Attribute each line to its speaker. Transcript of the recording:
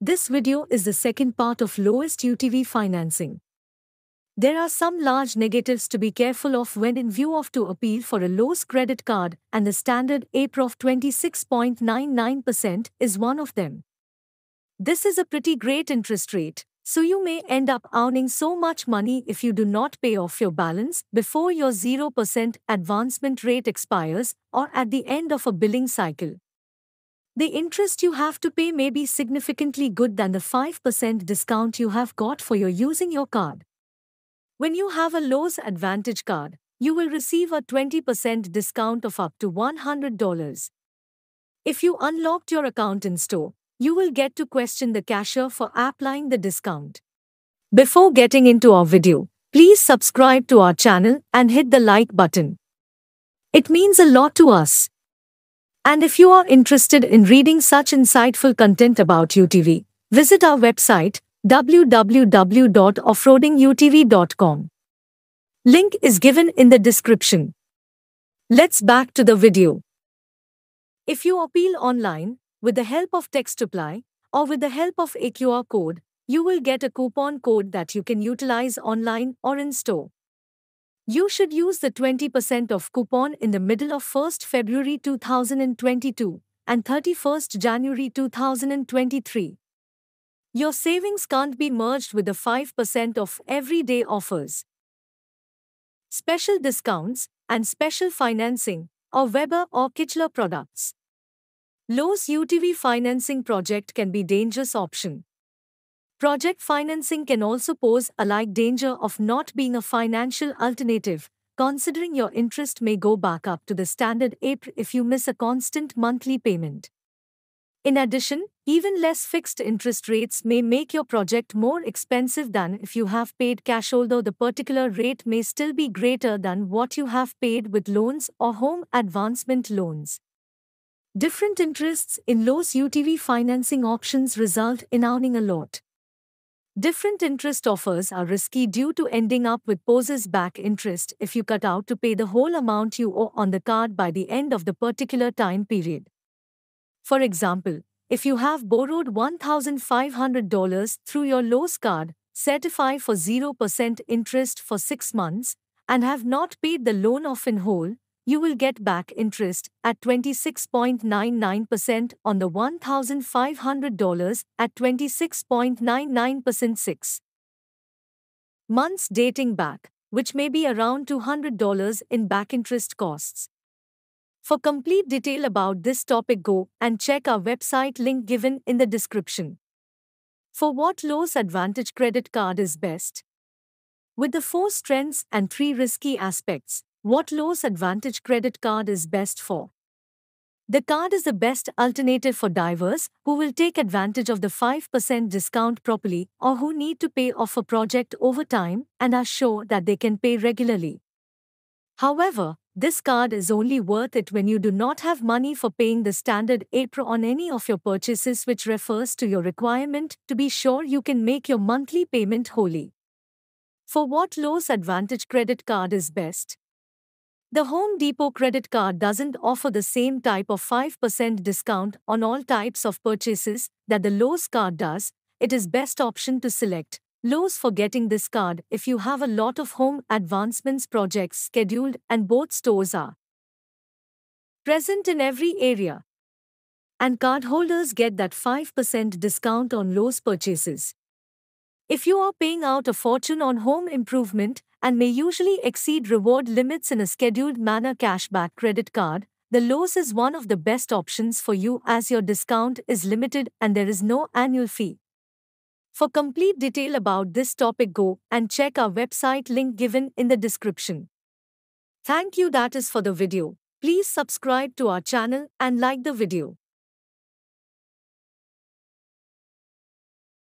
Speaker 1: This video is the second part of lowest UTV financing. There are some large negatives to be careful of when in view of to appeal for a Lowe's credit card and the standard APR of 26.99% is one of them. This is a pretty great interest rate, so you may end up earning so much money if you do not pay off your balance before your 0% advancement rate expires or at the end of a billing cycle. The interest you have to pay may be significantly good than the 5% discount you have got for your using your card. When you have a Lowe's Advantage card, you will receive a 20% discount of up to $100. If you unlocked your account in store, you will get to question the cashier for applying the discount. Before getting into our video, please subscribe to our channel and hit the like button. It means a lot to us. And if you are interested in reading such insightful content about UTV, visit our website www.offroadingutv.com. Link is given in the description. Let's back to the video. If you appeal online, with the help of text reply, or with the help of a QR code, you will get a coupon code that you can utilize online or in store. You should use the 20% off coupon in the middle of 1st February 2022 and 31st January 2023. Your savings can't be merged with the 5% of everyday offers. Special discounts and special financing or Weber or Kichler products. Lowe's UTV financing project can be dangerous option. Project financing can also pose a like danger of not being a financial alternative, considering your interest may go back up to the standard APR if you miss a constant monthly payment. In addition, even less fixed interest rates may make your project more expensive than if you have paid cash, although the particular rate may still be greater than what you have paid with loans or home advancement loans. Different interests in Lowe's UTV financing options result in earning a lot. Different interest offers are risky due to ending up with poses back interest if you cut out to pay the whole amount you owe on the card by the end of the particular time period. For example, if you have borrowed $1,500 through your Lowe's card, certify for 0% interest for 6 months, and have not paid the loan off in whole, you will get back interest at 26.99% on the $1,500 at 26.99% 6 months dating back, which may be around $200 in back interest costs. For complete detail about this topic go and check our website link given in the description. For what Lowe's Advantage credit card is best? With the four strengths and three risky aspects, what Lowe's Advantage credit card is best for? The card is the best alternative for divers who will take advantage of the 5% discount properly or who need to pay off a project over time and are sure that they can pay regularly. However, this card is only worth it when you do not have money for paying the standard APR on any of your purchases, which refers to your requirement to be sure you can make your monthly payment wholly. For what Lowe's Advantage credit card is best? The Home Depot credit card doesn't offer the same type of 5% discount on all types of purchases that the Lowe's card does. It is best option to select Lowe's for getting this card if you have a lot of home advancements projects scheduled and both stores are present in every area. And cardholders get that 5% discount on Lowe's purchases. If you are paying out a fortune on home improvement, and may usually exceed reward limits in a scheduled manner cashback credit card, the Lowe's is one of the best options for you as your discount is limited and there is no annual fee. For complete detail about this topic go and check our website link given in the description. Thank you that is for the video. Please subscribe to our channel and like the video.